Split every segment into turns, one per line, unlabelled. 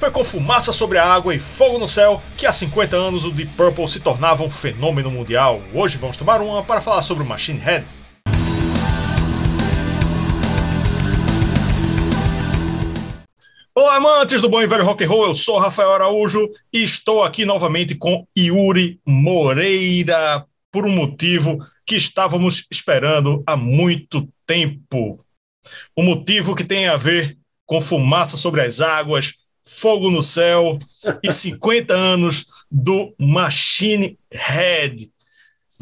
Foi com fumaça sobre a água e fogo no céu que há 50 anos o Deep Purple se tornava um fenômeno mundial. Hoje vamos tomar uma para falar sobre o Machine Head. Olá, amantes do bom e velho rock and roll. Eu sou Rafael Araújo e estou aqui novamente com Yuri Moreira por um motivo que estávamos esperando há muito tempo. Um motivo que tem a ver com fumaça sobre as águas, fogo no céu e 50 anos do Machine Head.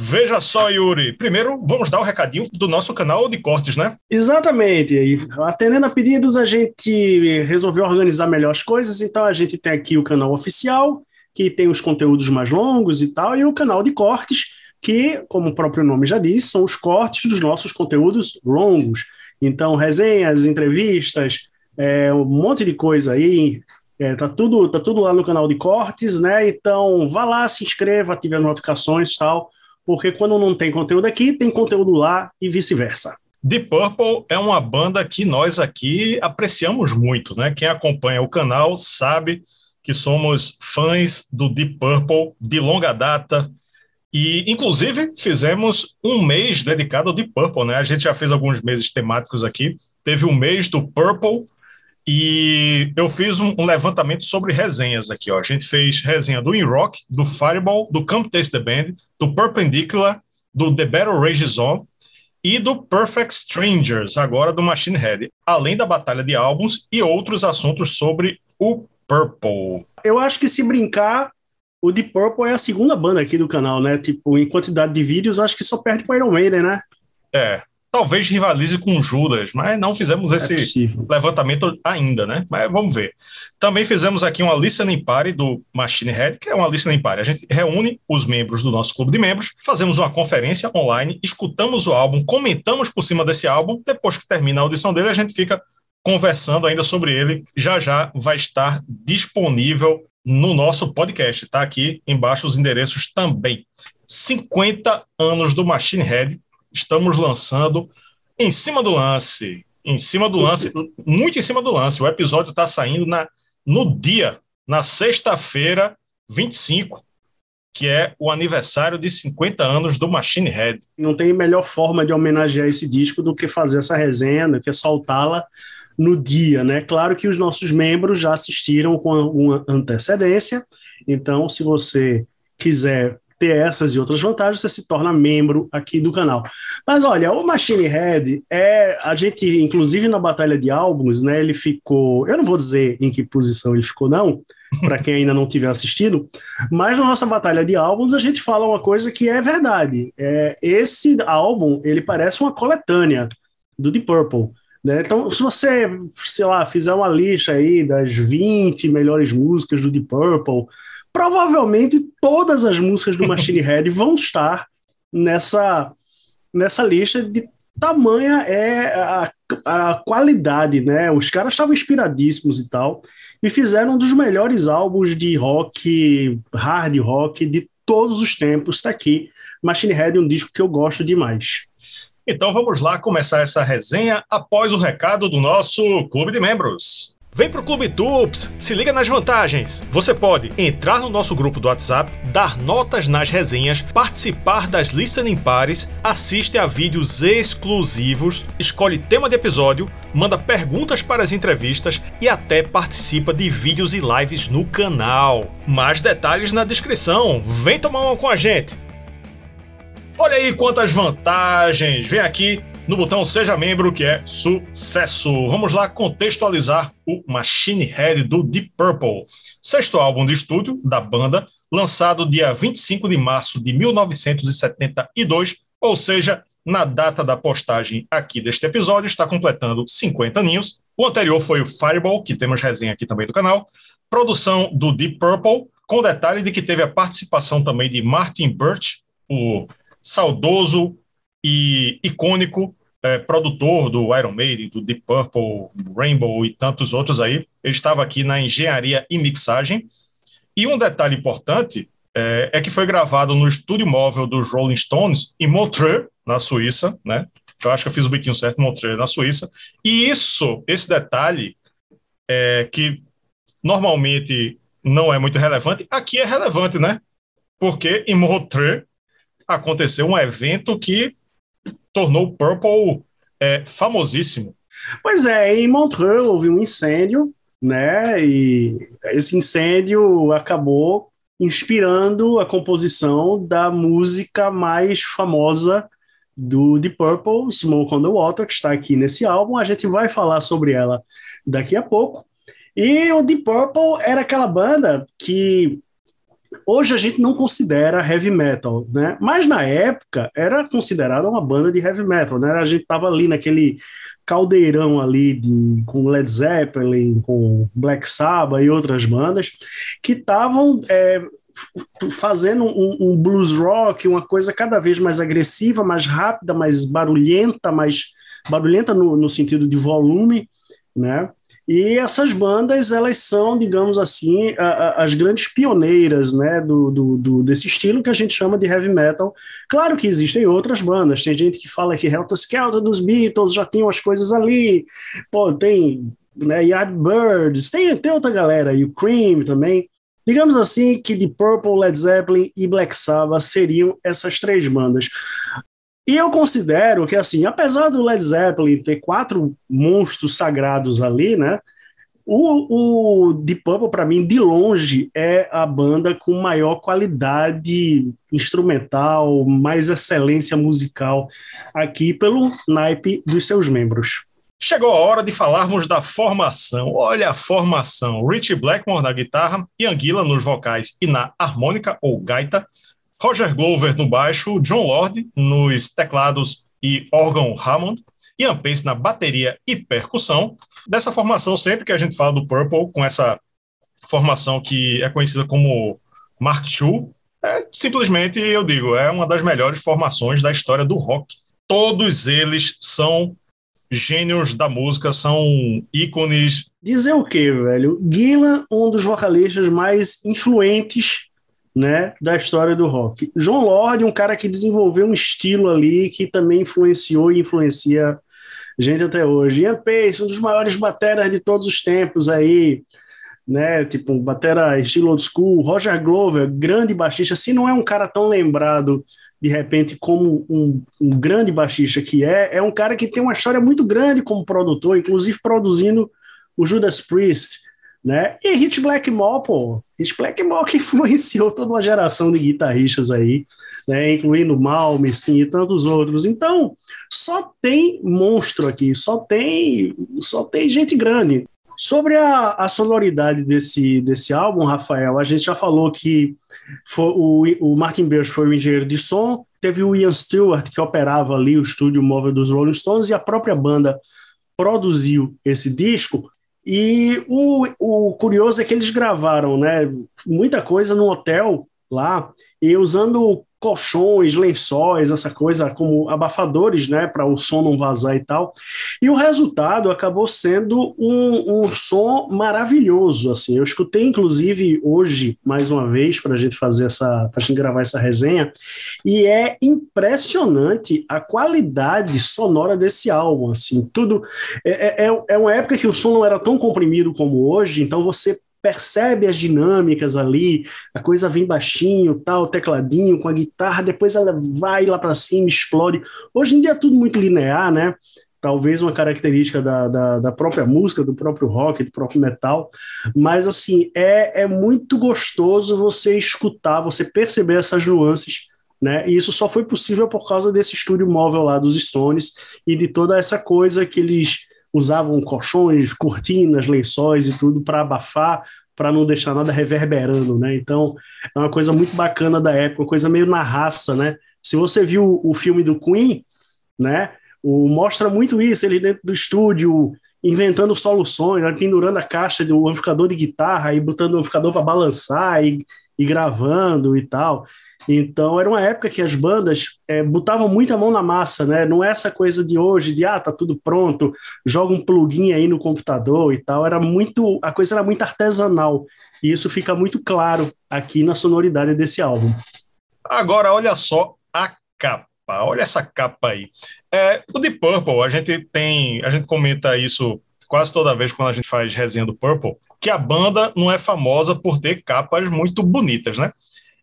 Veja só, Yuri. Primeiro, vamos dar o um recadinho do nosso canal de cortes, né?
Exatamente. E atendendo a pedidos, a gente resolveu organizar melhor as coisas. Então, a gente tem aqui o canal oficial, que tem os conteúdos mais longos e tal, e o canal de cortes, que, como o próprio nome já diz, são os cortes dos nossos conteúdos longos. Então, resenhas, entrevistas, é, um monte de coisa aí. É, tá, tudo, tá tudo lá no canal de cortes, né? Então, vá lá, se inscreva, ative as notificações e tal porque quando não tem conteúdo aqui, tem conteúdo lá e vice-versa.
Deep Purple é uma banda que nós aqui apreciamos muito, né? Quem acompanha o canal sabe que somos fãs do Deep Purple de longa data e, inclusive, fizemos um mês dedicado ao Deep Purple, né? A gente já fez alguns meses temáticos aqui. Teve um mês do Purple e eu fiz um, levantamento sobre resenhas aqui. Ó. A gente fez resenha do In Rock, do Fireball, do Camp Taste the Band, do Perpendicular, do The Battle Rage Zone e do Perfect Strangers, agora do Machine Head, além da batalha de álbuns e outros assuntos sobre o Purple.
Eu acho que se brincar, o Deep Purple é a segunda banda aqui do canal, né? Tipo, em quantidade de vídeos, acho que só perde para Iron Maiden, né?
É, talvez rivalize com Judas, mas não fizemos esse é levantamento ainda, né? Mas vamos ver. Também fizemos aqui uma listening party do Machine Head, que é uma listening party. A gente reúne os membros do nosso clube de membros, fazemos uma conferência online, escutamos o álbum, comentamos por cima desse álbum, depois que termina a audição dele, a gente fica conversando ainda sobre ele. Já já vai estar disponível no nosso podcast, tá aqui embaixo os endereços também. 50 anos do Machine Head, estamos lançando em cima do lance. Em cima do lance, muito em cima do lance. O episódio está saindo na, no dia, na sexta-feira, 25, que é o aniversário de 50 anos do Machine Head.
Não tem melhor forma de homenagear esse disco do que fazer essa resenha, do que soltá-la no dia, né? Claro que os nossos membros já assistiram com uma antecedência, então se você quiser ter essas e outras vantagens, você se torna membro aqui do canal. Mas olha, o Machine Head é. A gente, inclusive na batalha de álbuns, né? Ele ficou. Eu não vou dizer em que posição ele ficou, não, para quem ainda não tiver assistido, mas na nossa batalha de álbuns a gente fala uma coisa que é verdade. É, esse álbum, ele parece uma coletânea do Deep Purple. Né? Então, se você, sei lá, fizer uma lista aí das 20 melhores músicas do Deep Purple, provavelmente todas as músicas do Machine Head vão estar nessa, nessa lista de tamanha é a, a qualidade, né? Os caras estavam inspiradíssimos e tal, e fizeram um dos melhores álbuns de rock, hard rock de todos os tempos. Está aqui, Machine Head, um disco que eu gosto demais.
Então vamos lá começar essa resenha após o recado do nosso clube de membros. Vem pro Clube Tups, se liga nas vantagens. Você pode entrar no nosso grupo do WhatsApp, dar notas nas resenhas, participar das listening pares, assiste a vídeos exclusivos, escolhe tema de episódio, manda perguntas para as entrevistas e até participa de vídeos e lives no canal. Mais detalhes na descrição. Vem tomar uma com a gente. Olha aí quantas vantagens! Vem aqui no botão Seja Membro, que é sucesso. Vamos lá contextualizar o Machine Head do Deep Purple, sexto álbum de estúdio da banda, lançado dia 25 de março de 1972, ou seja, na data da postagem aqui deste episódio, está completando 50 aninhos. O anterior foi o Fireball, que temos resenha aqui também do canal, produção do Deep Purple, com detalhe de que teve a participação também de Martin Birch, o saudoso e icônico é, produtor do Iron Maiden, do Deep Purple, Rainbow e tantos outros aí. Ele estava aqui na engenharia e mixagem. E um detalhe importante é, é que foi gravado no estúdio móvel dos Rolling Stones em Montreux, na Suíça, né? Eu acho que eu fiz o biquinho certo, Montreux, na Suíça. E isso, esse detalhe, é, que normalmente não é muito relevante, aqui é relevante, né? Porque em Montreux aconteceu um evento que tornou o Purple é, famosíssimo.
Pois é, em Montreux houve um incêndio, né? E esse incêndio acabou inspirando a composição da música mais famosa do Deep Purple, Smoke on the Water, que está aqui nesse álbum. A gente vai falar sobre ela daqui a pouco. E o Deep Purple era aquela banda que hoje a gente não considera heavy metal, né? Mas na época era considerada uma banda de heavy metal, né? A gente tava ali naquele caldeirão ali de com Led Zeppelin, com Black Sabbath e outras bandas que estavam é, fazendo um, um, blues rock, uma coisa cada vez mais agressiva, mais rápida, mais barulhenta, mais barulhenta no, no sentido de volume, né? E essas bandas, elas são, digamos assim, a, a, as grandes pioneiras né, do, do, do, desse estilo que a gente chama de heavy metal. Claro que existem outras bandas, tem gente que fala que Helter Skelter dos Beatles já tinham as coisas ali, pô, tem né, Yardbirds, tem, tem outra galera aí, o Cream também. Digamos assim que The Purple, Led Zeppelin e Black Sabbath seriam essas três bandas. E eu considero que, assim, apesar do Led Zeppelin ter quatro monstros sagrados ali, né? O, o Deep Purple, para mim, de longe, é a banda com maior qualidade instrumental, mais excelência musical aqui pelo naipe dos seus membros.
Chegou a hora de falarmos da formação. Olha a formação: Richie Blackmore na guitarra, Ian Gillan nos vocais e na harmônica ou gaita, Roger Glover no baixo, John Lord nos teclados e órgão Hammond, Ian Pace na bateria e percussão. Dessa formação, sempre que a gente fala do Purple, com essa formação que é conhecida como Mark II, é, simplesmente, eu digo, é uma das melhores formações da história do rock. Todos eles são gênios da música, são ícones.
Dizer o quê, velho? Gillan, um dos vocalistas mais influentes né, da história do rock. John Lord, um cara que desenvolveu um estilo ali que também influenciou e influencia gente até hoje. Ian Pace, um dos maiores bateras de todos os tempos aí, né, tipo, um batera estilo old school. Roger Glover, grande baixista, se não é um cara tão lembrado de repente como um, um grande baixista que é, é um cara que tem uma história muito grande como produtor, inclusive produzindo o Judas Priest, né? E Hit Blackmore, pô, Hit Blackmore que influenciou toda uma geração de guitarristas aí, né? Incluindo Malmsteen e tantos outros. Então, só tem monstro aqui, só tem, só tem gente grande. Sobre a, a sonoridade desse, desse álbum, Rafael, a gente já falou que foi, o, o Martin Birch foi o engenheiro de som, teve o Ian Stewart, que operava ali o estúdio móvel dos Rolling Stones, e a própria banda produziu esse disco, e o, o curioso é que eles gravaram né, muita coisa no hotel lá, e usando colchões, lençóis, essa coisa como abafadores, né, para o som não vazar e tal. E o resultado acabou sendo um, um som maravilhoso, assim. Eu escutei inclusive hoje mais uma vez para a gente fazer essa, para a gente gravar essa resenha, e é impressionante a qualidade sonora desse álbum, assim. Tudo é, é, é uma época que o som não era tão comprimido como hoje, então você percebe as dinâmicas ali, a coisa vem baixinho, tal, tecladinho com a guitarra, depois ela vai lá para cima, explode. Hoje em dia é tudo muito linear, né? Talvez uma característica da, da, da, própria música, do próprio rock, do próprio metal, mas assim, é, é muito gostoso você escutar, você perceber essas nuances né? E isso só foi possível por causa desse estúdio móvel lá dos Stones e de toda essa coisa que eles usavam colchões, cortinas, lençóis e tudo para abafar, para não deixar nada reverberando, né? Então, é uma coisa muito bacana da época, uma coisa meio na raça, né? Se você viu o filme do Queen, né? O, mostra muito isso, ele dentro do estúdio, inventando soluções, né? pendurando a caixa do amplificador de guitarra e botando o amplificador para balançar e, e gravando e tal. Então, era uma época que as bandas é, botavam muita mão na massa, né? Não é essa coisa de hoje, de ah, tá tudo pronto, joga um plugin aí no computador e tal. Era muito, a coisa era muito artesanal. E isso fica muito claro aqui na sonoridade desse álbum.
Agora, olha só a capa. Olha essa capa aí. É, o Deep Purple, a gente tem, a gente comenta isso quase toda vez quando a gente faz resenha do Purple, que a banda não é famosa por ter capas muito bonitas, né?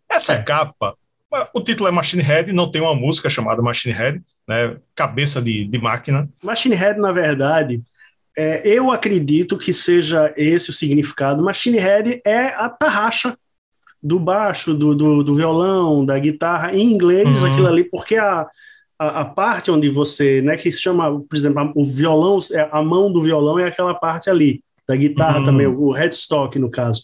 Essa é. capa, o título é Machine Head, não tem uma música chamada Machine Head, né? Cabeça de, de máquina.
Machine Head, na verdade, é, eu acredito que seja esse o significado. Machine Head é a tarraxa do baixo, do, do, do violão, da guitarra, em inglês, uhum. aquilo ali, porque a, a, a, parte onde você, né, que se chama, por exemplo, o violão, é, a mão do violão é aquela parte ali, da guitarra uhum. também, o headstock no caso.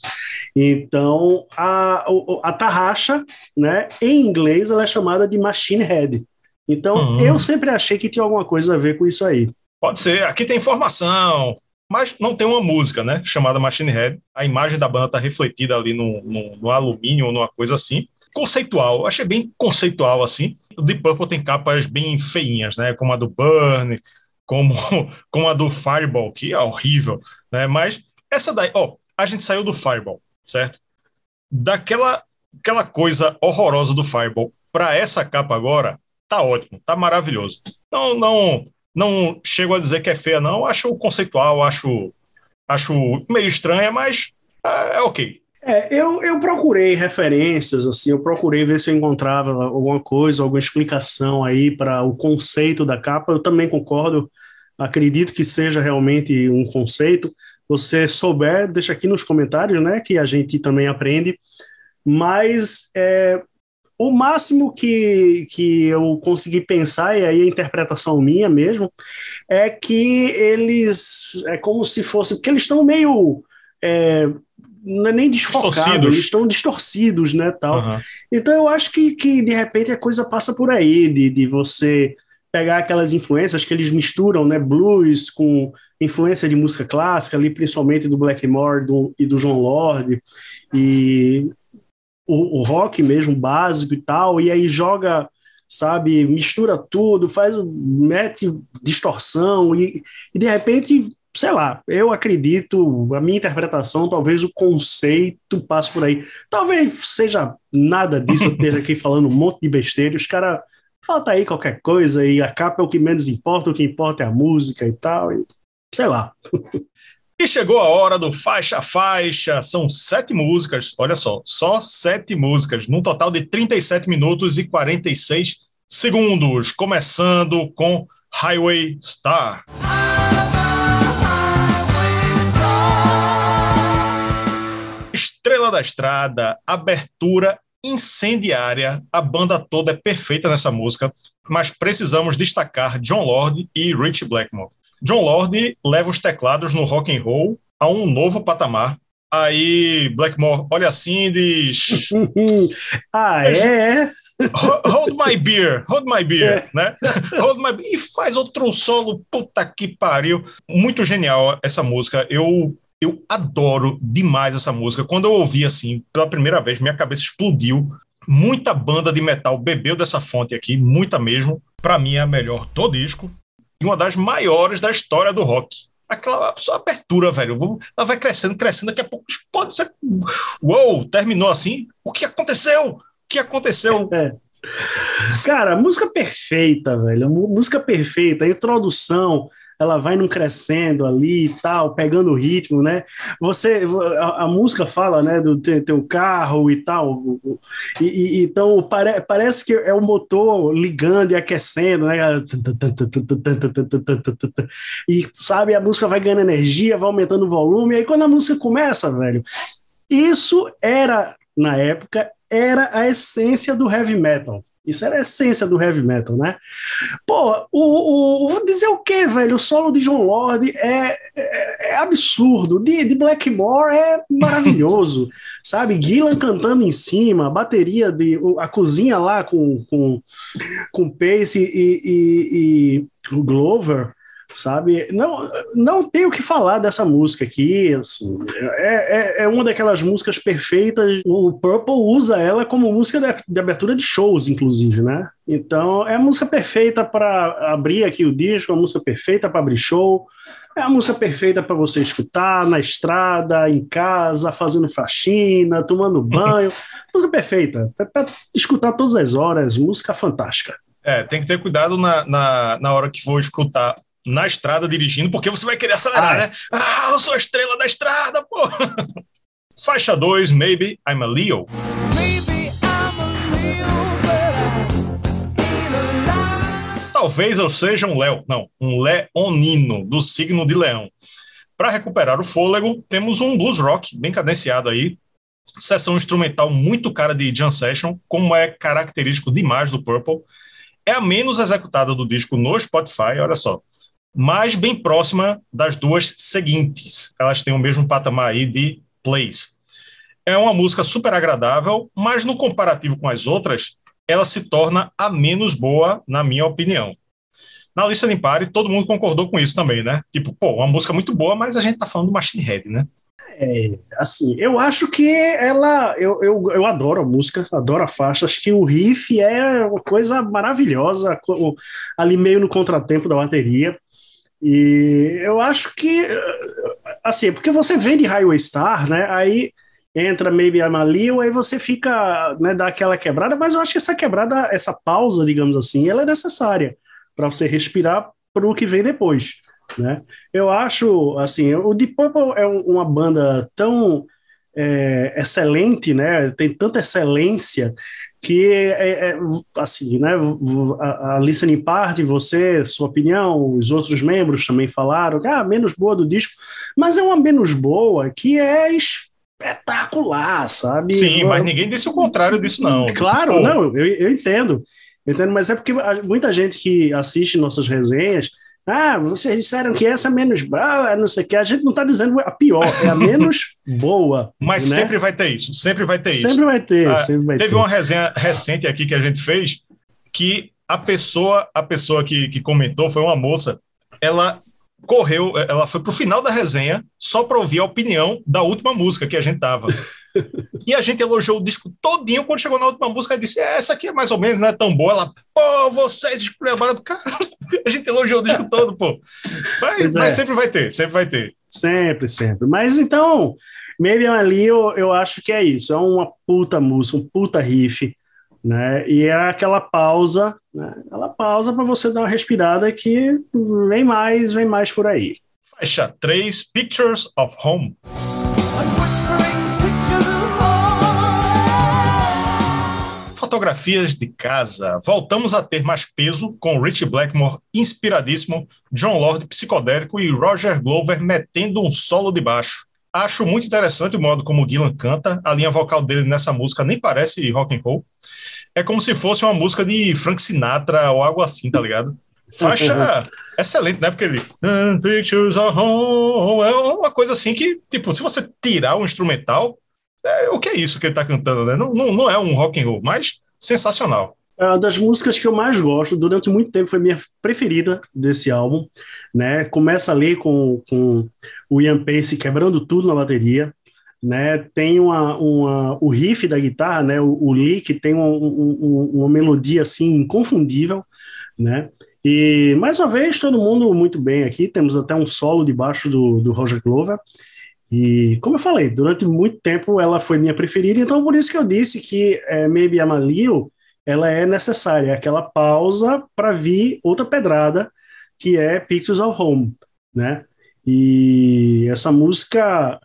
Então, a, a tarraxa, né, em inglês, ela é chamada de machine head. Então, uhum. eu sempre achei que tinha alguma coisa a ver com isso aí.
Pode ser. Aqui tem informação, mas não tem uma música, né? Chamada Machine Head. A imagem da banda está refletida ali no, no, no, alumínio ou numa coisa assim. Conceitual, achei bem conceitual assim. O Deep Purple tem capas bem feinhas, né? Como a do Burn, como, como a do Fireball, que é horrível, né? Mas essa daí, ó, a gente saiu do Fireball, certo? Daquela aquela coisa horrorosa do Fireball para essa capa agora, tá ótimo, tá maravilhoso. Não, não não chego a dizer que é feia, não. Acho conceitual, acho, acho meio estranha, mas é, é ok.
É, eu, eu procurei referências, assim, eu procurei ver se eu encontrava alguma coisa, alguma explicação aí para o conceito da capa. Eu também concordo, acredito que seja realmente um conceito. Você souber, deixa aqui nos comentários, né, que a gente também aprende. Mas é, o máximo que, que eu consegui pensar, e aí a interpretação minha mesmo, é que eles é como se fosse, porque eles estão meio é, não é nem desfocados, eles estão distorcidos, né, tal. Uhum. Então eu acho que, que de repente a coisa passa por aí, de, de você pegar aquelas influências que eles misturam, né, blues com influência de música clássica, ali principalmente do Blackmore do, e do John Lord, e o, o rock mesmo, básico e tal, e aí joga, sabe, mistura tudo, faz, mete distorção, e, e de repente sei lá, eu acredito, a minha interpretação, talvez o conceito passe por aí. Talvez seja nada disso, eu esteja aqui falando um monte de besteira, os caras falta aí qualquer coisa e a capa é o que menos importa, o que importa é a música e tal, e, sei lá.
E chegou a hora do faixa a faixa. São sete músicas, olha só, só sete músicas, num total de 37 minutos e 46 segundos. Começando com Highway Star. Estrela da Estrada, abertura incendiária. A banda toda é perfeita nessa música, mas precisamos destacar John Lord e Rich Blackmore. John Lord leva os teclados no rock and roll a um novo patamar. Aí Blackmore olha assim e diz:
Ah, é?
Hold my beer, hold my beer, é. né? Hold my beer. E faz outro solo, puta que pariu. Muito genial essa música. Eu eu adoro demais essa música. Quando eu ouvi assim, pela primeira vez, minha cabeça explodiu. Muita banda de metal bebeu dessa fonte aqui, muita mesmo. Para mim é a melhor do disco e uma das maiores da história do rock. Aquela só abertura, velho. Ela vai crescendo, crescendo, daqui a pouco pode ser. Uou, terminou assim? O que aconteceu? O que aconteceu? É.
Cara, música perfeita, velho. Música perfeita, introdução, ela vai num crescendo ali e tal, pegando o ritmo, né? Você, a, a música fala, né, do teu, carro e tal, e, e, então pare, parece que é o motor ligando e aquecendo, né? E sabe, a música vai ganhando energia, vai aumentando o volume, e aí quando a música começa, velho, isso era, na época, era a essência do heavy metal. Isso era a essência do heavy metal, né? Pô, o, o, vou dizer o quê, velho? O solo de John Lord é, é, é absurdo. De, de, Blackmore é maravilhoso, sabe? Gillan cantando em cima, a bateria, de, a cozinha lá com, com, com Pace e, e, e o Glover sabe? Não, não tenho o que falar dessa música aqui. Assim, é, é, é, uma daquelas músicas perfeitas. O Purple usa ela como música de, de abertura de shows, inclusive, né? Então é a música perfeita para abrir aqui o disco, é a música perfeita para abrir show. É a música perfeita para você escutar na estrada, em casa, fazendo faxina, tomando banho. música perfeita. É para escutar todas as horas. Música fantástica.
É, tem que ter cuidado na, na, na hora que for escutar na estrada dirigindo, porque você vai querer acelerar, ah, é. né? Ah, eu sou a estrela da estrada, pô! Faixa 2, Maybe I'm a Leo. Talvez eu seja um Léo, não, um leonino, do signo de leão. Para recuperar o fôlego, temos um blues rock bem cadenciado aí, sessão instrumental muito cara de Jam Session, como é característico demais do Purple. É a menos executada do disco no Spotify, olha só, mas bem próxima das duas seguintes. Elas têm o mesmo patamar aí de plays. É uma música super agradável, mas no comparativo com as outras, ela se torna a menos boa, na minha opinião. Na lista de Impare, todo mundo concordou com isso também, né? Tipo, pô, uma música muito boa, mas a gente tá falando do Machine Head, né?
É, assim, eu acho que ela. Eu, eu, eu adoro a música, adoro a faixa. Acho que o riff é uma coisa maravilhosa, ali meio no contratempo da bateria. E eu acho que. Assim, porque você vem de Highway Star, né? Aí entra Maybe I'm a Leo, aí você fica, né, dá aquela quebrada, mas eu acho que essa quebrada, essa pausa, digamos assim, ela é necessária para você respirar para o que vem depois, né? Eu acho, assim, o Deep Purple é uma banda tão é, excelente, né? Tem tanta excelência que é, é, assim, né? A, a listening party, você, sua opinião, os outros membros também falaram, ah, menos boa do disco, mas é uma menos boa que é espetacular, sabe?
Sim, mas ninguém disse o contrário disso, não.
Claro, disse, não, eu, eu entendo. Entendo, mas é porque muita gente que assiste nossas resenhas, ah, vocês disseram que essa é menos boa, não sei o que. A gente não está dizendo a pior, é a menos boa.
Mas né? sempre vai ter isso, sempre vai ter sempre isso.
Vai ter, ah, sempre vai
teve
ter.
uma resenha recente aqui que a gente fez que a pessoa, a pessoa que, que comentou foi uma moça, ela correu, ela foi pro final da resenha só para ouvir a opinião da última música que a gente tava. e a gente elogiou o disco todinho quando chegou na última música e disse: é, essa aqui é mais ou menos, não é tão boa. Ela, pô, vocês esculhambaram. Cara, a gente elogiou o disco todo, pô. Mas, mas é. sempre vai ter, sempre vai ter.
Sempre, sempre. Mas então, Maybe ali eu, eu acho que é isso. É uma puta música, um puta riff né? E é aquela pausa, né? Aquela pausa para você dar uma respirada que vem mais, vem mais por aí.
Faixa 3, Pictures of Home. Fotografias de casa. Voltamos a ter mais peso com Rich Blackmore inspiradíssimo, John Lord psicodélico e Roger Glover metendo um solo de baixo. Acho muito interessante o modo como o Gillan canta. A linha vocal dele nessa música nem parece rock and roll. É como se fosse uma música de Frank Sinatra ou algo assim, tá ligado? Faixa excelente, né? Porque ele. Pictures are home. É uma coisa assim que, tipo, se você tirar o instrumental, é, o que é isso que ele tá cantando, né? Não, não, não é um rock and roll, mas sensacional.
É uma das músicas que eu mais gosto, durante muito tempo foi minha preferida desse álbum, né? Começa ali com, com o Ian Pace quebrando tudo na bateria, né? Tem uma, uma, o riff da guitarra, né? O, o lick tem um, um, uma melodia assim inconfundível, né? E mais uma vez todo mundo muito bem aqui. Temos até um solo debaixo do, do Roger Glover. E como eu falei, durante muito tempo ela foi minha preferida, então por isso que eu disse que é, Maybe I'm a Leo ela é necessária, é aquela pausa para vir outra pedrada, que é Pictures of Home, né? E essa música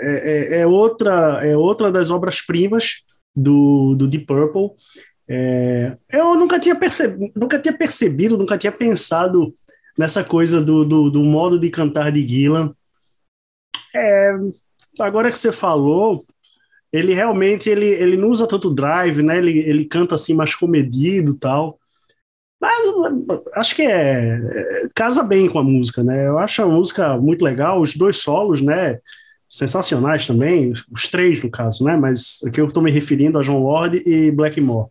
é, é, é outra é outra das obras-primas do, do Deep Purple. É, eu nunca tinha, percebido, nunca tinha percebido, nunca tinha pensado nessa coisa do, do, do modo de cantar de Gillan. É, agora que você falou, ele realmente ele, ele não usa tanto drive, né? Ele, ele canta assim mais comedido tal. Mas acho que é, é, casa bem com a música, né? Eu acho a música muito legal, os dois solos, né? Sensacionais também, os três no caso, né? Mas aqui eu estou me referindo a John Lord e Blackmore.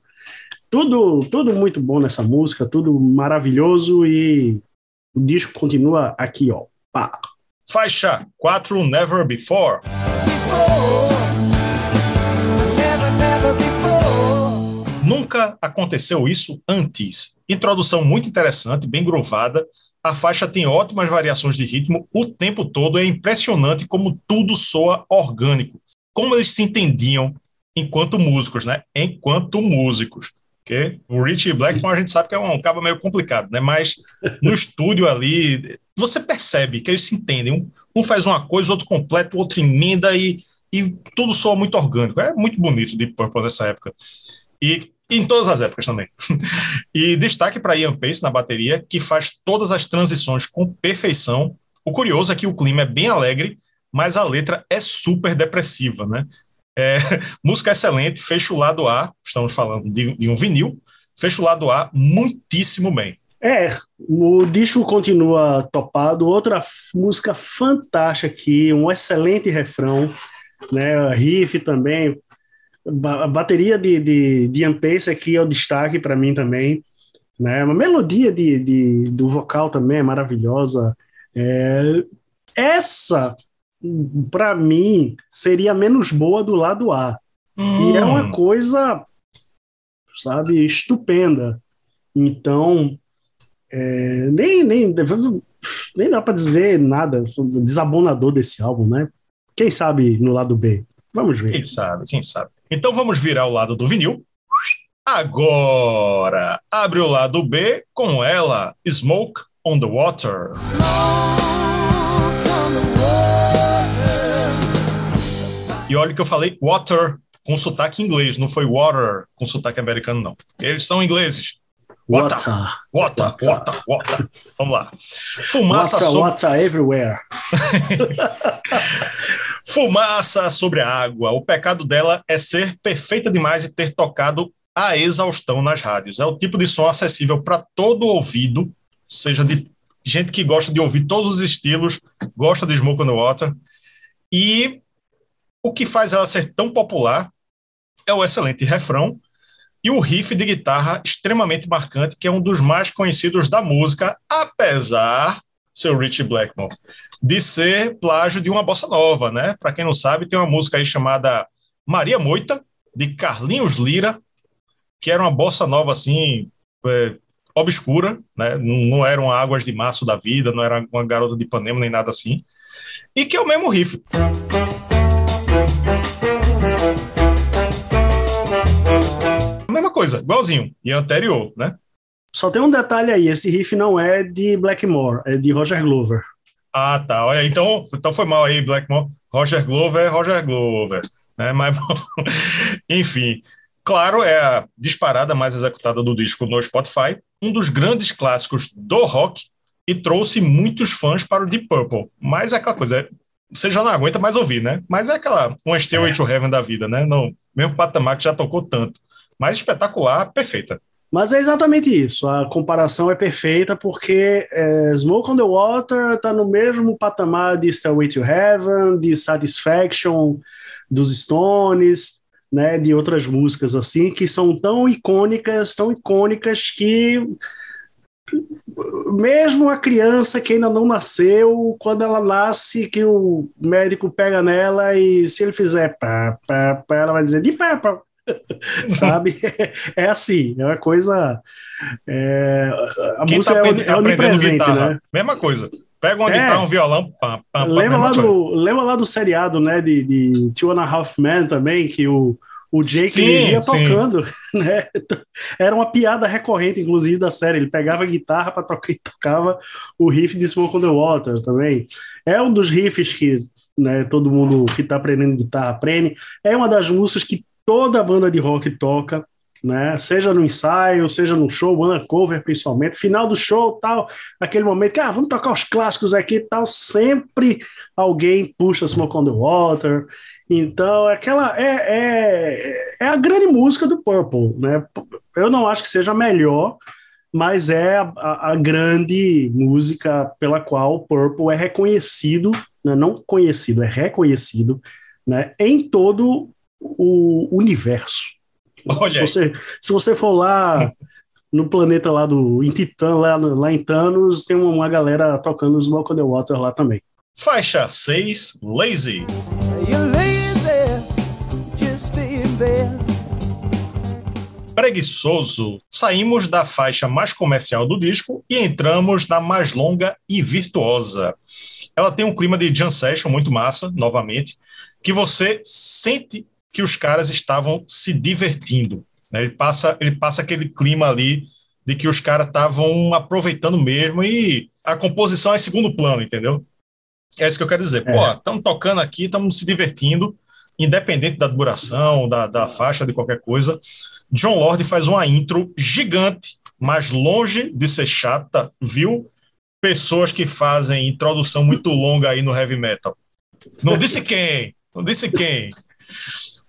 Tudo, tudo muito bom nessa música, tudo maravilhoso e o disco continua aqui, ó. Pá.
Faixa 4 Never Before. Nunca aconteceu isso antes. Introdução muito interessante, bem grovada. A faixa tem ótimas variações de ritmo o tempo todo. É impressionante como tudo soa orgânico. Como eles se entendiam enquanto músicos, né? Enquanto músicos. Porque o Richie Blackmore a gente sabe que é um cabo meio complicado, né? Mas no estúdio ali, você percebe que eles se entendem. Um, faz uma coisa, o outro completa, o outro emenda e, e tudo soa muito orgânico. É muito bonito Deep Purple nessa época. E em todas as épocas também. e destaque para Ian Pace na bateria, que faz todas as transições com perfeição. O curioso é que o clima é bem alegre, mas a letra é super depressiva, né? É, música excelente, fecha o lado A, estamos falando de, de um vinil, fecha o lado A muitíssimo bem.
É, o disco continua topado. Outra música fantástica aqui, um excelente refrão, né? Riff também. A bateria de, de, de Pace aqui é o destaque para mim também. Né? A melodia de, de, do vocal também é maravilhosa. É, essa para mim, seria menos boa do lado A. Hum. E é uma hum. coisa, sabe, estupenda. Então, é, nem, nem, nem dá para dizer nada desabonador desse álbum, né? Quem sabe no lado B? Vamos ver.
Quem sabe, quem sabe. Então vamos virar o lado do vinil. Agora, abre o lado B com ela, Smoke on the Water. Smoke. E olha que eu falei water com sotaque inglês, não foi water com sotaque americano, não. Eles são ingleses. Water, water, water, water. Vamos lá.
Fumaça water, sobre... water everywhere.
Fumaça sobre a água. O pecado dela é ser perfeita demais e ter tocado a exaustão nas rádios. É o tipo de som acessível para todo ouvido, seja de gente que gosta de ouvir todos os estilos, gosta de Smoke on the Water. E o que faz ela ser tão popular é o excelente refrão e o riff de guitarra extremamente marcante, que é um dos mais conhecidos da música, apesar, seu Richie Blackmore, de ser plágio de uma bossa nova, né? Para quem não sabe, tem uma música aí chamada Maria Moita, de Carlinhos Lira, que era uma bossa nova assim, é, obscura, né? Não, eram águas de março da vida, não era uma garota de Ipanema nem nada assim, e que é o mesmo riff. Mesma coisa, igualzinho, e anterior, né?
Só tem um detalhe aí, esse riff não é de Blackmore, é de Roger Glover.
Ah, tá. Olha, então, então foi mal aí, Blackmore. Roger Glover é Roger Glover. Né? Mas, enfim, claro, é a disparada mais executada do disco no Spotify, um dos grandes clássicos do rock e trouxe muitos fãs para o Deep Purple. Mas é aquela coisa, você já não aguenta mais ouvir, né? Mas é aquela um Stairway é. to Heaven da vida, né? No mesmo patamar que já tocou tanto. Mas espetacular, perfeita.
Mas é exatamente isso. A comparação é perfeita porque é, Smoke on the Water está no mesmo patamar de Stairway to Heaven, de Satisfaction, dos Stones, né, de outras músicas assim que são tão icônicas, tão icônicas que mesmo a criança que ainda não nasceu, quando ela nasce, que o médico pega nela e se ele fizer pá, pá, pá ela vai dizer de pá, pá. sabe? É assim, é uma coisa. É,
a Quem música tá é, é onipresente, guitarra, né? Mesma coisa. Pega uma é. guitarra, um violão, pá, pá,
lembra, lá do, lembra lá do seriado, né, de, de Two and a Half Men também, que o, o Jake sim, ia tocando, né? Era uma piada recorrente, inclusive, da série. Ele pegava a guitarra para tocar e tocava o riff de Smoke on the Water também. É um dos riffs que né, todo mundo que está aprendendo guitarra aprende. É uma das músicas que toda banda de rock toca. Né? Seja no ensaio, seja no show, banda cover principalmente, final do show, tal, aquele momento que ah, vamos tocar os clássicos aqui, tal, sempre alguém puxa Smoke on the Water, então, aquela é, é, é, a grande música do Purple, né? Eu não acho que seja a melhor, mas é a, a, a grande música pela qual o Purple é reconhecido, né? não conhecido, é reconhecido, né? Em todo o universo. Olha se você, se você for lá no planeta lá do em Titã, lá, lá em Thanos, tem uma galera tocando Smoke on the Water lá também.
Faixa 6, Lazy. Preguiçoso, saímos da faixa mais comercial do disco e entramos na mais longa e virtuosa. Ela tem um clima de jam session muito massa, novamente, que você sente que os caras estavam se divertindo. Né? Ele, passa, ele passa aquele clima ali de que os caras estavam aproveitando mesmo e a composição é segundo plano, entendeu? É isso que eu quero dizer. É. Pô, estamos tocando aqui, estamos se divertindo, independente da duração, da, da faixa, de qualquer coisa. John Lord faz uma intro gigante, mas longe de ser chata, viu? Pessoas que fazem introdução muito longa aí no heavy metal. Não disse quem, não disse quem.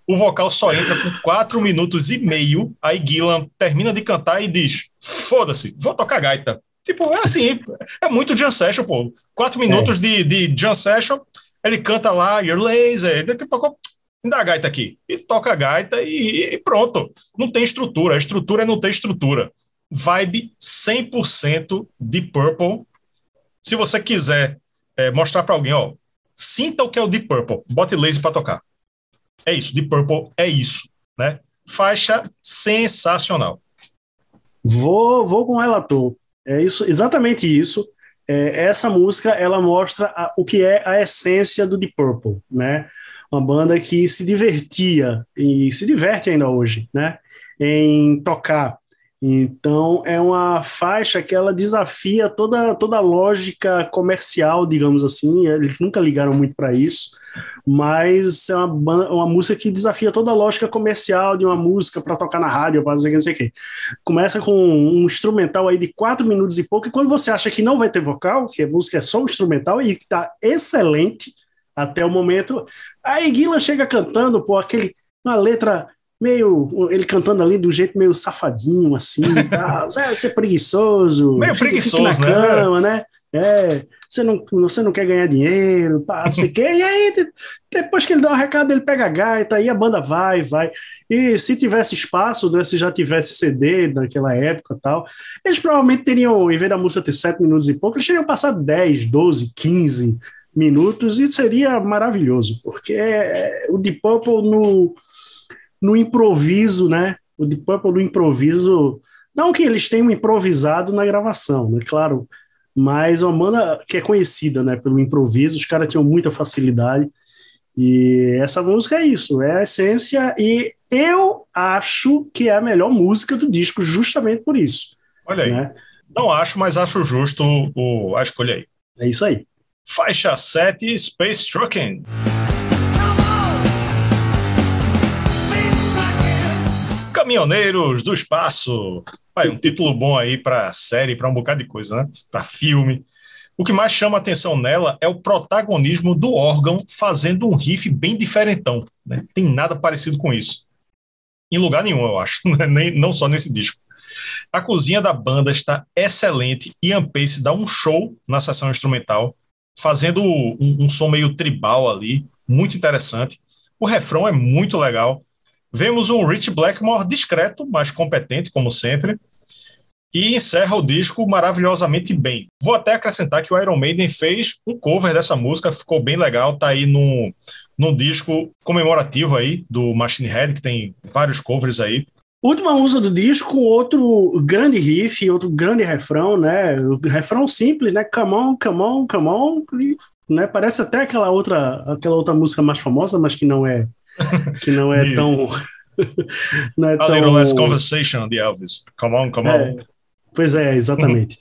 O vocal só entra com quatro minutos e meio. Aí Gillan termina de cantar e diz: Foda-se, vou tocar gaita. Tipo, é assim, é muito Jam Session, pô. Quatro minutos é. de, de Jam Session, ele canta lá, Your Laser, daqui a pouco, dá a gaita aqui. E toca a gaita e, e pronto. Não tem estrutura. A estrutura é não ter estrutura. Vibe 100% de Purple. Se você quiser é, mostrar para alguém, ó, sinta o que é o Deep Purple, bote laser para tocar. É isso, Deep Purple é isso, né? Faixa sensacional.
Vou, vou com o relator. É isso, exatamente isso. É, essa música ela mostra a, o que é a essência do Deep Purple, né? Uma banda que se divertia e se diverte ainda hoje, né? Em tocar então é uma faixa que ela desafia toda, toda a lógica comercial, digamos assim. Eles nunca ligaram muito para isso, mas é uma, uma música que desafia toda a lógica comercial de uma música para tocar na rádio, para não que, não sei o. Começa com um instrumental aí de quatro minutos e pouco, e quando você acha que não vai ter vocal, que a música é só um instrumental e está excelente até o momento, aí Guila chega cantando, pô, aquele uma letra meio ele cantando ali do jeito meio safadinho assim, tá? é, ser preguiçoso,
meio preguiçoso, na
né? cama, né? É, você não, você não quer ganhar dinheiro, pá, não sei o quê. E aí, depois que ele dá o um recado, ele pega a gaita, aí a banda vai, vai. E se tivesse espaço, né, se já tivesse CD naquela época tal, eles provavelmente teriam, em vez da música ter 7 minutos e pouco, eles teriam passado 10, 12, 15 minutos e seria maravilhoso, porque é, o Deep Purple no no improviso, né? O Deep Purple no improviso. Não que eles tenham improvisado na gravação, né? Claro, mas uma banda que é conhecida, né? Pelo improviso, os caras tinham muita facilidade. E essa música é isso, é a essência. E eu acho que é a melhor música do disco, justamente por isso.
Olha aí. Né? Não acho, mas acho justo o, a escolha aí.
É isso aí.
Faixa 7, Space Trucking. Caminhoneiros do Espaço. Pai, um título bom aí para série, para um bocado de coisa, né? Para filme. O que mais chama atenção nela é o protagonismo do órgão fazendo um riff bem diferentão. Né? Tem nada parecido com isso. Em lugar nenhum, eu acho. Nem, não só nesse disco. A cozinha da banda está excelente e Ian Pace dá um show na sessão instrumental, fazendo um, um som meio tribal ali, muito interessante. O refrão é muito legal Vemos um Rich Blackmore discreto, mas competente, como sempre, e encerra o disco maravilhosamente bem. Vou até acrescentar que o Iron Maiden fez um cover dessa música, ficou bem legal, tá aí num, num disco comemorativo aí do Machine Head, que tem vários covers aí.
Última música do disco, outro grande riff, outro grande refrão, né? Refrão simples, né? Come on, come on, come on. Né? Parece até aquela outra, aquela outra música mais famosa, mas que não é que não é tão.
não é A tão... Little Less Conversation de Elvis. Come on, come
é,
on.
Pois é, exatamente.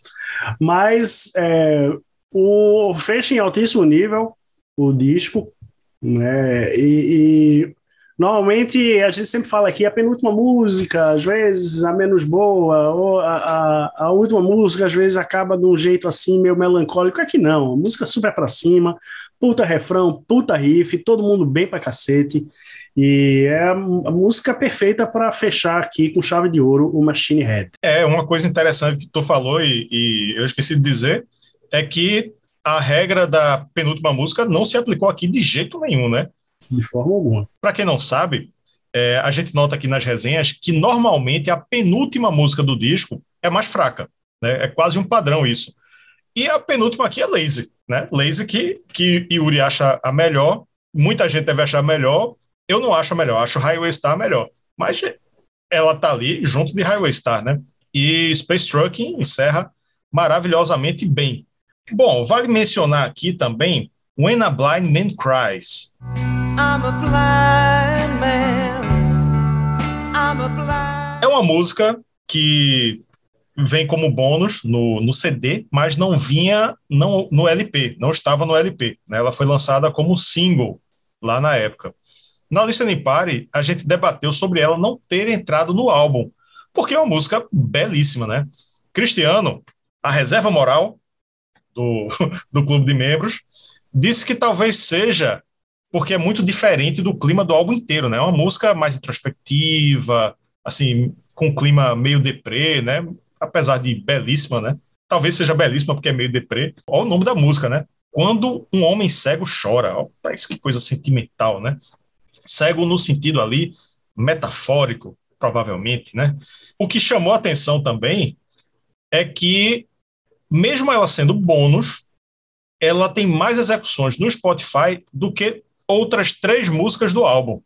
Mas é, o fecha em altíssimo nível o disco, né? E, e, normalmente a gente sempre fala aqui a penúltima música, às vezes a menos boa, ou a, a, a última música às vezes acaba de um jeito assim meio melancólico. Aqui não, a música super para cima, puta refrão, puta riff, todo mundo bem pra cacete. E é a, música perfeita para fechar aqui com chave de ouro o Machine Head.
É, uma coisa interessante que tu falou e, e eu esqueci de dizer é que a regra da penúltima música não se aplicou aqui de jeito nenhum, né?
De forma alguma.
Para quem não sabe, é, a gente nota aqui nas resenhas que normalmente a penúltima música do disco é mais fraca, né? É quase um padrão isso. E a penúltima aqui é Lazy, né? Lazy que, que Yuri acha a melhor, muita gente deve achar melhor, eu não acho a melhor, acho Highway Star melhor. Mas ela tá ali junto de Highway Star, né? E Space Trucking encerra maravilhosamente bem. Bom, vale mencionar aqui também When a Blind Man Cries. I'm a blind man. I'm a blind uma música que vem como bônus no, no CD, mas não vinha não, no LP, não estava no LP. Né? Ela foi lançada como single lá na época. Na Listening Party, a gente debateu sobre ela não ter entrado no álbum, porque é uma música belíssima, né? Cristiano, a reserva moral do, do clube de membros, disse que talvez seja porque é muito diferente do clima do álbum inteiro, né? É uma música mais introspectiva, assim, com um clima meio deprê, né? Apesar de belíssima, né? Talvez seja belíssima porque é meio deprê. Olha o nome da música, né? Quando um homem cego chora. Isso que coisa sentimental, né? Cego no sentido ali metafórico, provavelmente, né? O que chamou a atenção também é que, mesmo ela sendo bônus, ela tem mais execuções no Spotify do que outras três músicas do álbum.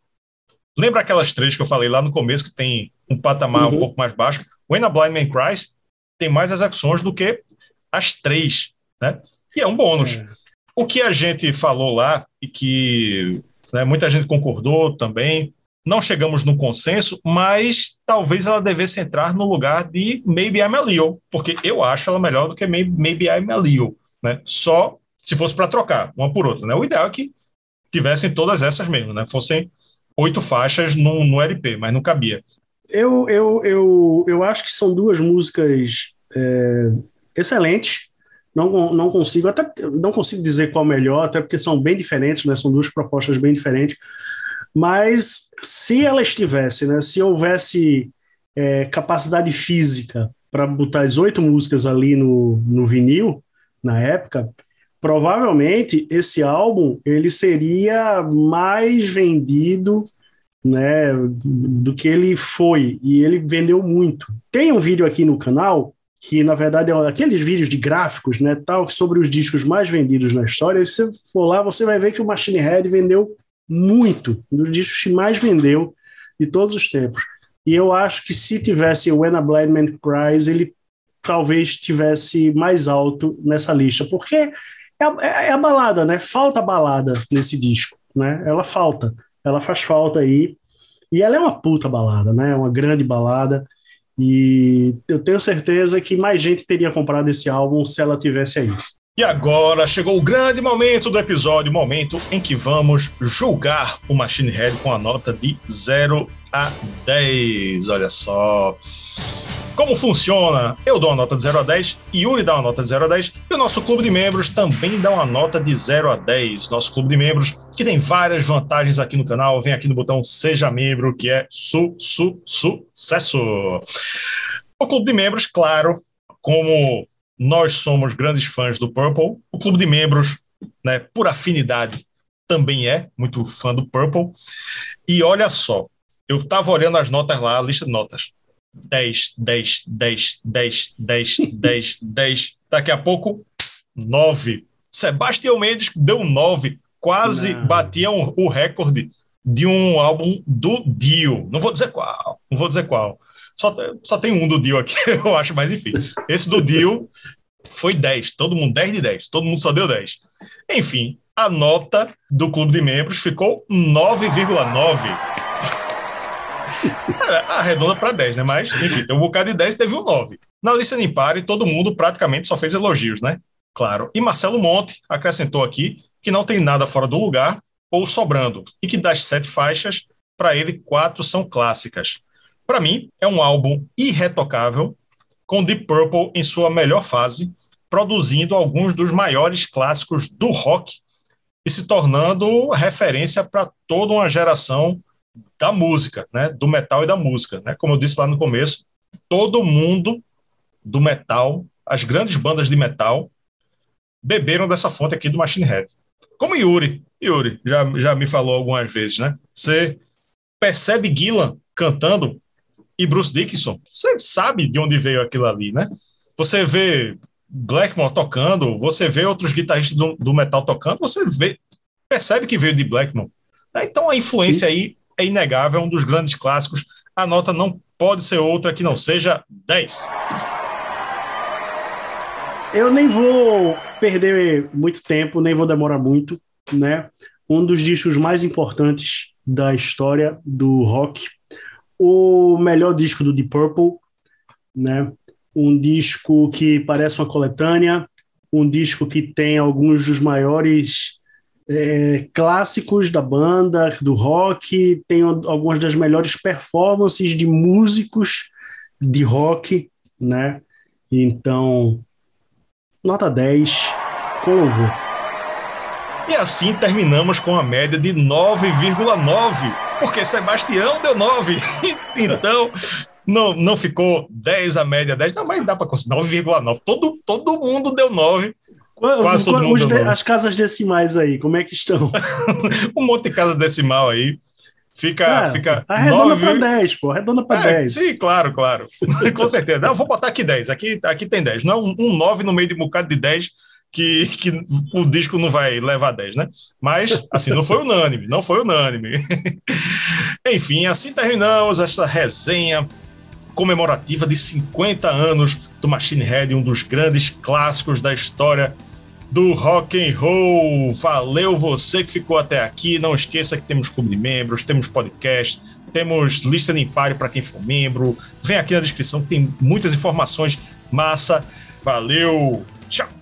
Lembra aquelas três que eu falei lá no começo, que tem um patamar uhum. um pouco mais baixo? When a Blind Man Cries tem mais execuções do que as três, né? E é um bônus. É. O que a gente falou lá e que né, muita gente concordou também, não chegamos no consenso, mas talvez ela devesse entrar no lugar de Maybe I'm a Leo, porque eu acho ela melhor do que Maybe, I'm a Leo, né? Só se fosse para trocar uma por outra, né? O ideal é que tivessem todas essas mesmo, né? Fossem oito faixas no, no LP, mas não cabia.
Eu, eu, eu, eu acho que são duas músicas é, excelentes. Não, não consigo até não consigo dizer qual melhor, até porque são bem diferentes, né? São duas propostas bem diferentes. Mas se ela estivesse, né? Se houvesse é, capacidade física para botar as oito músicas ali no, no vinil na época, provavelmente esse álbum ele seria mais vendido né, do que ele foi e ele vendeu muito. Tem um vídeo aqui no canal que na verdade é aqueles vídeos de gráficos, né, tal sobre os discos mais vendidos na história. E se você for lá, você vai ver que o Machine Head vendeu muito, um dos discos que mais vendeu de todos os tempos. E eu acho que se tivesse o When a Blind Man Cries, ele talvez tivesse mais alto nessa lista, porque é é, é a balada, né? Falta balada nesse disco, né? Ela falta, ela faz falta aí. E ela é uma puta balada, né? É uma grande balada. E eu tenho certeza que mais gente teria comprado esse álbum se ela tivesse aí.
E agora chegou o grande momento do episódio, o momento em que vamos julgar o Machine Head com a nota de 0 a 10. Olha só. Como funciona? Eu dou uma nota de 0 a 10, Yuri dá uma nota de 0 a 10 e o nosso clube de membros também dá uma nota de 0 a 10. Nosso clube de membros, que tem várias vantagens aqui no canal, vem aqui no botão Seja Membro, que é su, su, sucesso. O clube de membros, claro, como nós somos grandes fãs do Purple, o clube de membros, né, por afinidade, também é muito fã do Purple. E olha só, eu estava olhando as notas lá, a lista de notas. 10, 10, 10, 10, 10, 10, 10. Daqui a pouco, 9. Sebastião Mendes deu 9. Quase não. batia um, o recorde de um álbum do Dio. Não vou dizer qual. Não vou dizer qual. Só, só tem um do Dio aqui, eu acho, mas enfim. Esse do Dio foi 10. Todo mundo 10 de 10. Todo mundo só deu 10. Enfim, a nota do clube de membros ficou 9,9. É, arredonda para 10, né? Mas, enfim, tem um bocado de 10 teve um 9. Na lista de impare, todo mundo praticamente só fez elogios, né? Claro. E Marcelo Monte acrescentou aqui que não tem nada fora do lugar ou sobrando, e que das sete faixas, para ele, quatro são clássicas. Para mim, é um álbum irretocável, com Deep Purple em sua melhor fase, produzindo alguns dos maiores clássicos do rock e se tornando referência para toda uma geração da música, né, do metal e da música, né? Como eu disse lá no começo, todo mundo do metal, as grandes bandas de metal beberam dessa fonte aqui do Machine Head. Como Yuri, Yuri já, já me falou algumas vezes, né? Você percebe Gillan cantando e Bruce Dickinson, você sabe de onde veio aquilo ali, né? Você vê Blackmore tocando, você vê outros guitarristas do, do metal tocando, você vê, percebe que veio de Blackmore. Então a influência Sim. aí é inegável, é um dos grandes clássicos. A nota não pode ser outra que não seja 10.
Eu nem vou perder muito tempo, nem vou demorar muito, né? Um dos discos mais importantes da história do rock. O melhor disco do Deep Purple, né? Um disco que parece uma coletânea, um disco que tem alguns dos maiores é, clássicos da banda, do rock, tem algumas das melhores performances de músicos de rock, né? Então, nota 10, com louvor.
E assim terminamos com a média de 9,9, porque Sebastião deu 9. então, não, não ficou 10 a média 10, não, mas dá para considerar 9,9. Todo, todo mundo deu 9.
Quase todo mundo deu 9. As casas decimais aí, como é que estão?
um monte de casa decimal aí. Fica. É, fica
arredonda para 10, pô. Arredonda para é, 10.
Sim, claro, claro. Com certeza. Não, vou botar aqui 10. Aqui, aqui tem 10. Não é um, um 9 no meio de um bocado de 10 que, que o disco não vai levar 10, né? Mas, assim, não foi unânime, não foi unânime. Enfim, assim terminamos esta resenha comemorativa de 50 anos do Machine Head, um dos grandes clássicos da história do rock and roll. Valeu você que ficou até aqui. Não esqueça que temos clube de membros, temos podcast, temos lista de impário para quem for membro. Vem aqui na descrição que tem muitas informações massa. Valeu. Tchau.